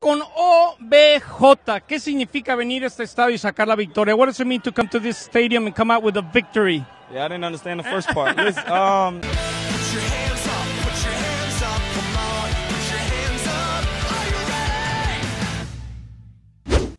con OBJ. ¿Qué significa venir a este estadio y sacar la victoria? What does it mean to come to this stadium and come out with a victory? Yeah, I didn't understand the first part. Listen, um,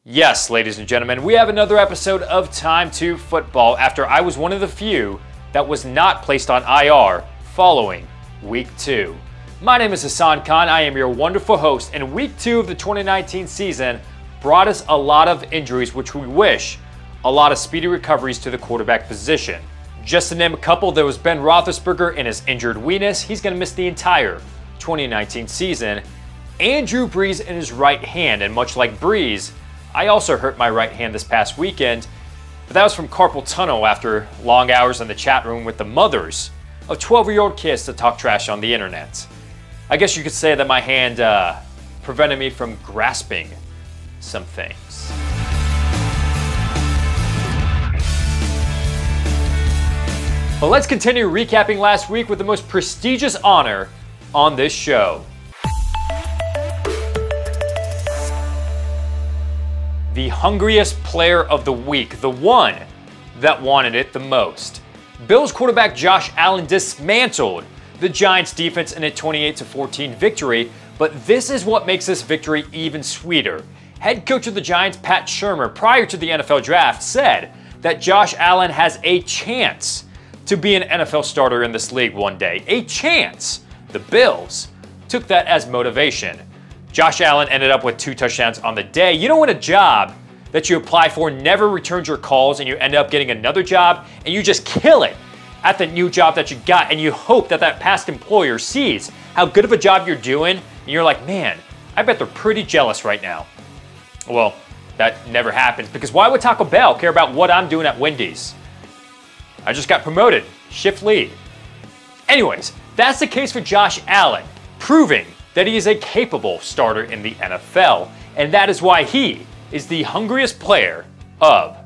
Yes, ladies and gentlemen, we have another episode of Time to Football after I was one of the few that was not placed on IR following week two. My name is Hassan Khan. I am your wonderful host, and week two of the 2019 season brought us a lot of injuries, which we wish a lot of speedy recoveries to the quarterback position. Just to name a couple, there was Ben Roethlisberger in his injured weenus. He's going to miss the entire 2019 season. And Drew Brees in his right hand, and much like Brees, I also hurt my right hand this past weekend, but that was from carpal tunnel after long hours in the chat room with the mothers of 12 year old kids to talk trash on the internet. I guess you could say that my hand uh, prevented me from grasping some things. But let's continue recapping last week with the most prestigious honor on this show. The hungriest player of the week, the one that wanted it the most. Bills quarterback Josh Allen dismantled the Giants defense in a 28 14 victory, but this is what makes this victory even sweeter. Head coach of the Giants, Pat Shurmur, prior to the NFL draft, said that Josh Allen has a chance to be an NFL starter in this league one day. A chance. The Bills took that as motivation. Josh Allen ended up with two touchdowns on the day. You know when a job that you apply for never returns your calls and you end up getting another job and you just kill it at the new job that you got and you hope that that past employer sees how good of a job you're doing and you're like, man, I bet they're pretty jealous right now. Well, that never happens because why would Taco Bell care about what I'm doing at Wendy's? I just got promoted, shift lead. Anyways, that's the case for Josh Allen, proving that he is a capable starter in the NFL, and that is why he is the hungriest player of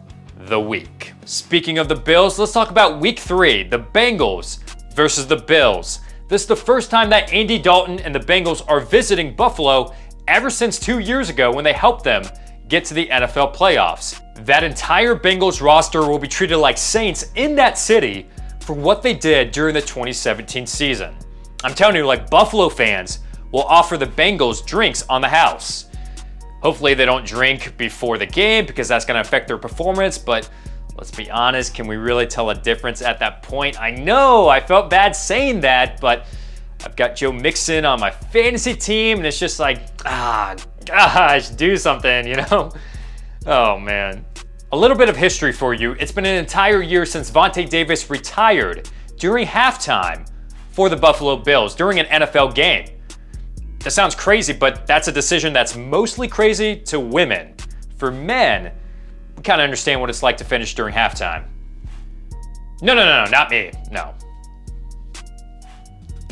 the week. Speaking of the Bills, let's talk about week three the Bengals versus the Bills. This is the first time that Andy Dalton and the Bengals are visiting Buffalo ever since two years ago when they helped them get to the NFL playoffs. That entire Bengals roster will be treated like saints in that city for what they did during the 2017 season. I'm telling you, like Buffalo fans will offer the Bengals drinks on the house. Hopefully, they don't drink before the game because that's going to affect their performance, but let's be honest, can we really tell a difference at that point? I know I felt bad saying that, but I've got Joe Mixon on my fantasy team, and it's just like, ah, gosh, do something, you know? Oh, man. A little bit of history for you. It's been an entire year since Vontae Davis retired during halftime for the Buffalo Bills during an NFL game. That sounds crazy, but that's a decision that's mostly crazy to women. For men, we kind of understand what it's like to finish during halftime. No, no, no, no, not me. No.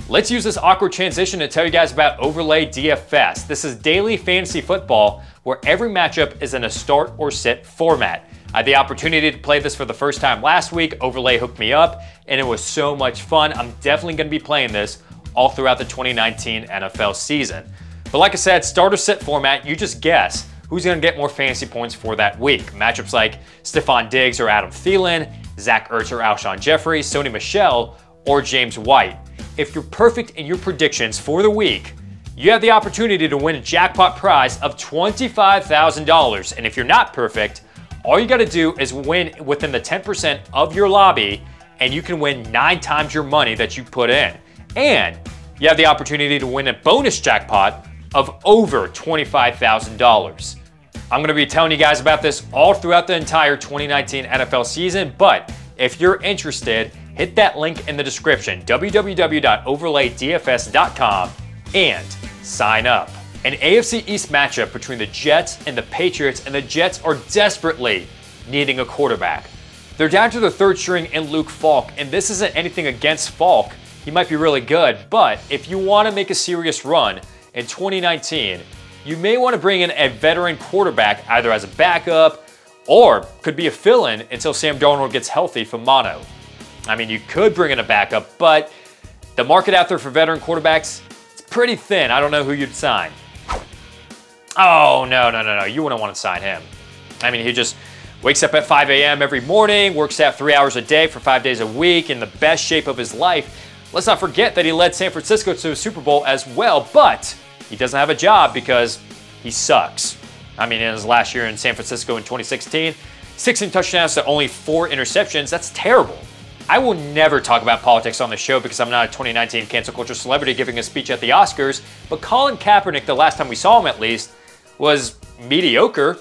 Let's use this awkward transition to tell you guys about Overlay DFS. This is daily fantasy football where every matchup is in a start or sit format. I had the opportunity to play this for the first time last week. Overlay hooked me up, and it was so much fun. I'm definitely going to be playing this all throughout the 2019 NFL season. But like I said, starter sit format, you just guess who's going to get more fantasy points for that week. Matchups like Stefon Diggs or Adam Thielen, Zach Ertz or Alshon Jeffery, Sony Michel, or James White. If you're perfect in your predictions for the week, you have the opportunity to win a jackpot prize of $25,000. And if you're not perfect, all you got to do is win within the 10% of your lobby, and you can win nine times your money that you put in. And you have the opportunity to win a bonus jackpot of over $25,000. I'm going to be telling you guys about this all throughout the entire 2019 NFL season, but if you're interested, hit that link in the description www.overlaydfs.com and sign up. An AFC East matchup between the Jets and the Patriots, and the Jets are desperately needing a quarterback. They're down to the third string in Luke Falk, and this isn't anything against Falk. He might be really good, but if you want to make a serious run in 2019, you may want to bring in a veteran quarterback either as a backup or could be a fill in until Sam Darnold gets healthy from mono. I mean, you could bring in a backup, but the market out there for veteran quarterbacks, it's pretty thin. I don't know who you'd sign. Oh, no, no, no, no. You wouldn't want to sign him. I mean, he just wakes up at 5 a.m. every morning, works out three hours a day for five days a week, in the best shape of his life. Let's not forget that he led San Francisco to a Super Bowl as well, but he doesn't have a job because he sucks. I mean, in his last year in San Francisco in 2016, 16 touchdowns to only four interceptions. That's terrible. I will never talk about politics on the show because I'm not a 2019 cancel culture celebrity giving a speech at the Oscars, but Colin Kaepernick, the last time we saw him at least, was mediocre.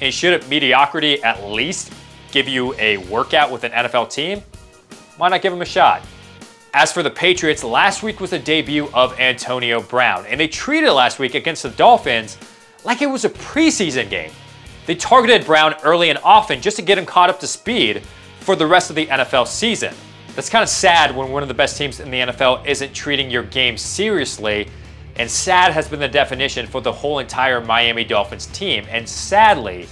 And shouldn't mediocrity at least give you a workout with an NFL team? Why not give him a shot? As for the Patriots, last week was the debut of Antonio Brown, and they treated last week against the Dolphins like it was a preseason game. They targeted Brown early and often just to get him caught up to speed for the rest of the NFL season. That's kind of sad when one of the best teams in the NFL isn't treating your game seriously, and sad has been the definition for the whole entire Miami Dolphins team. And sadly,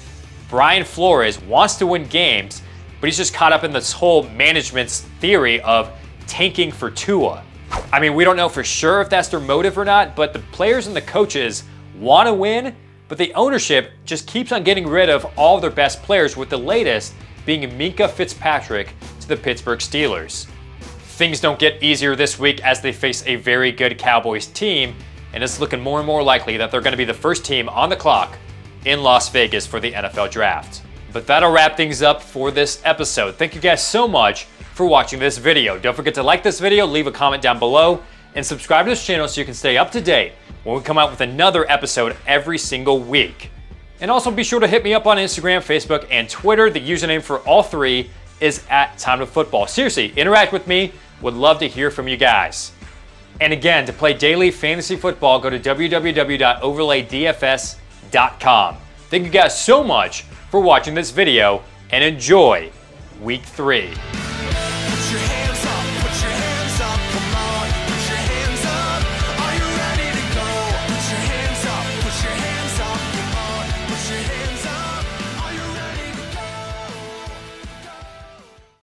Brian Flores wants to win games, but he's just caught up in this whole management's theory of tanking for Tua. I mean, we don't know for sure if that's their motive or not, but the players and the coaches want to win, but the ownership just keeps on getting rid of all of their best players, with the latest being Minkah Fitzpatrick to the Pittsburgh Steelers. Things don't get easier this week as they face a very good Cowboys team, and it's looking more and more likely that they're going to be the first team on the clock in Las Vegas for the NFL Draft. But that'll wrap things up for this episode. Thank you guys so much for watching this video. Don't forget to like this video, leave a comment down below, and subscribe to this channel so you can stay up to date when we come out with another episode every single week. And also be sure to hit me up on Instagram, Facebook, and Twitter. The username for all three is at Time of Football. Seriously, interact with me. Would love to hear from you guys. And again, to play daily fantasy football, go to www.overlaydfs.com. Thank you guys so much for watching this video and enjoy week three.